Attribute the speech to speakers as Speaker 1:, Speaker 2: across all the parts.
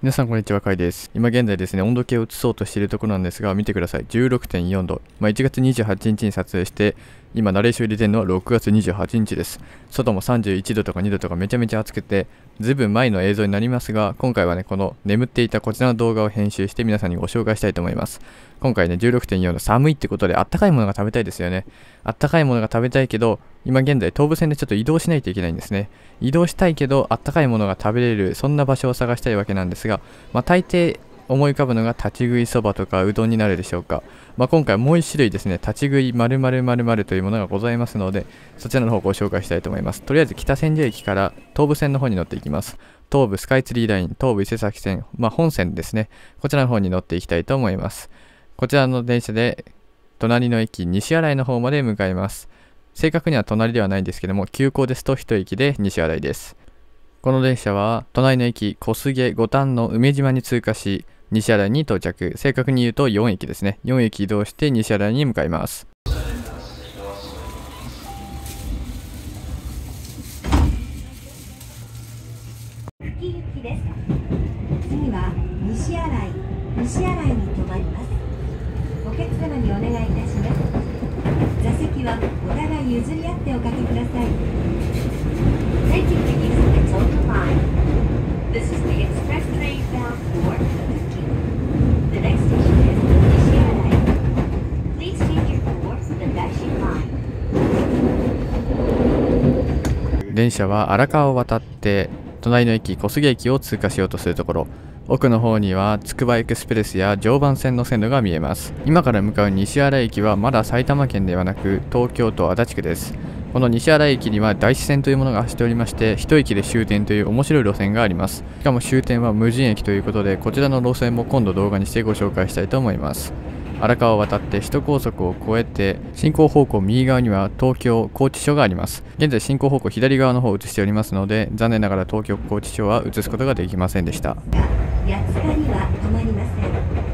Speaker 1: 皆さんこんにちは、カイです。今現在ですね、温度計を移そうとしているところなんですが、見てください。16.4度。まあ、1月28日に撮影して、今、ナレーション入れてるのは6月28日です。外も31度とか2度とかめちゃめちゃ暑くて、ずいぶん前の映像になりますが、今回はね、この眠っていたこちらの動画を編集して皆さんにご紹介したいと思います。今回ね、16.4度寒いってことで、あったかいものが食べたいですよね。あったかいものが食べたいけど、今現在東武線でちょっと移動しないといけないんですね。移動したいけど、あったかいものが食べれる、そんな場所を探したいわけなんですが、まあ、大抵思い浮かぶのが立ち食いそばとかうどんになるでしょうか。まあ、今回もう1種類ですね、立ち食い〇〇〇〇というものがございますので、そちらの方をご紹介したいと思います。とりあえず北千住駅から東武線の方に乗っていきます。東武スカイツリーライン、東武伊勢崎線、まあ、本線ですね。こちらの方に乗っていきたいと思います。こちらの電車で隣の駅西新井の方まで向かいます。正確には隣ではないんですけども、急行ですと1駅で西新井です。この電車は隣の駅小菅五反の梅島に通過し、西新井に到着。正確に言うと4駅ですね。4駅移動して西新井に向かいます。
Speaker 2: 次は西新井西新井に停まりますお客様にお願いいたします座席はお互い譲り合っておかけください Thank you for using the Total Line This is the express train bound for The next station is Nishiarai Please change your course to the Daishin Line
Speaker 1: 電車は荒川を渡って隣の駅小菅駅を通過しようとするところ。奥の方にはつくばエクスプレスや常磐線の線路が見えます。今から向かう西新井駅はまだ埼玉県ではなく東京都足立区です。この西新井駅には大師線というものが走っておりまして一駅で終点という面白い路線があります。しかも終点は無人駅ということでこちらの路線も今度動画にしてご紹介したいと思います。荒川を渡って首都高速を越えて進行方向右側には東京拘置所があります。現在進行方向左側の方を映しておりますので残念ながら東京拘置所は映すことができませんでした。八塚には止まりません。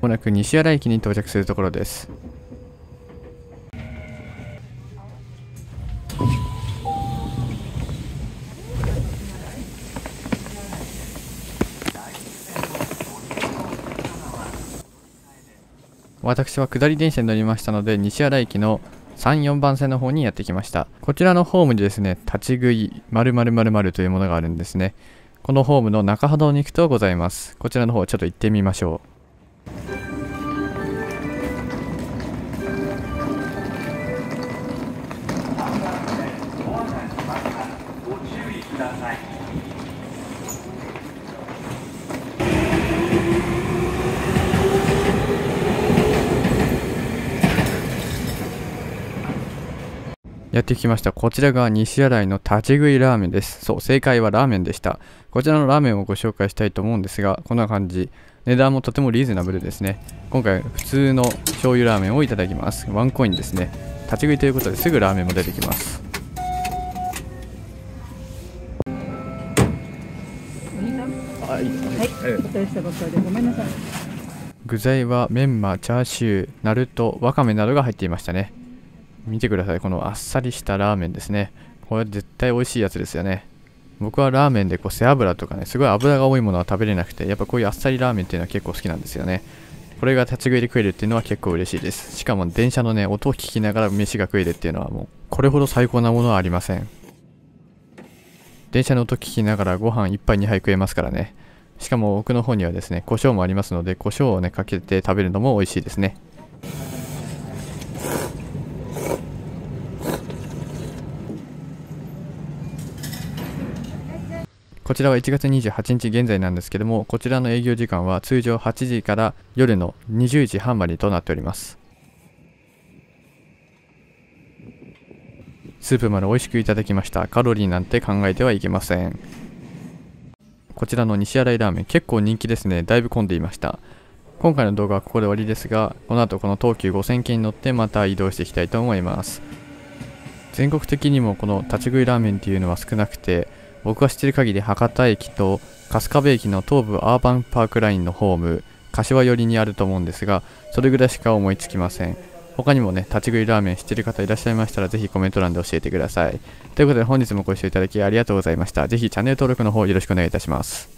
Speaker 1: まもなく西新井駅に到着するところです私は下り電車に乗りましたので西新井駅の3、4番線の方にやってきました。こちらのホームにですね、立ち食い〇〇〇〇というものがあるんですね。このホームの中波動に行くとございます。こちらの方ちょっと行ってみましょう。やってきました。こちらが西新井の立ち食いラーメンです。そう、正解はラーメンでした。こちらのラーメンをご紹介したいと思うんですが、こんな感じ。値段もとてもリーズナブルですね。今回、普通の醤油ラーメンをいただきます。ワンコインですね。立ち食いということですぐラーメンも出てきます。はい、はい、ごめんなさい。具材はメンマ、チャーシュー、ナルト、わかめなどが入っていましたね。見てください。このあっさりしたラーメンですね。これ絶対美味しいやつですよね。僕はラーメンでこう背脂とかね、すごい油が多いものは食べれなくて、やっぱこういうあっさりラーメンっていうのは結構好きなんですよね。これが立ち食いで食えるっていうのは結構嬉しいです。しかも電車のね、音を聞きながら飯が食えるっていうのはもう、これほど最高なものはありません。電車の音聞きながらご飯1杯2杯食えますからね。しかも奥の方にはですね、胡椒もありますので、胡椒をね、かけて食べるのも美味しいですね。こちらは1月28日現在なんですけども、こちらの営業時間は通常8時から夜の20時半までとなっております。スープまで美味しくいただきました。カロリーなんて考えてはいけません。こちらの西新井ラーメン結構人気ですね。だいぶ混んでいました。今回の動画はここで終わりですが、この後この東急5000系に乗ってまた移動していきたいと思います。全国的にもこの立ち食いラーメンっていうのは少なくて、僕が知ってる限り博多駅と春日部駅の東武アーバンパークラインのホーム柏寄りにあると思うんですがそれぐらいしか思いつきません。他にもね立ち食いラーメン知ってる方いらっしゃいましたらぜひコメント欄で教えてください。ということで本日もご視聴いただきありがとうございました。ぜひチャンネル登録の方よろしくお願いいたします。